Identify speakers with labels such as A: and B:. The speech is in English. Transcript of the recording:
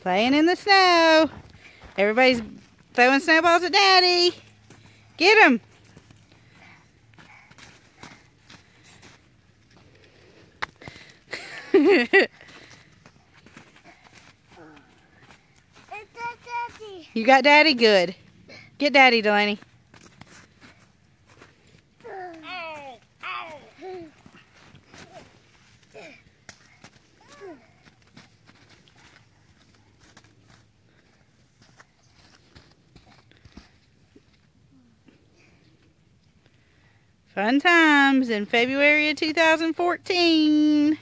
A: Playing in the snow. Everybody's throwing snowballs at Daddy. Get him. you got Daddy? Good. Get Daddy, Delaney. Fun times in February of 2014.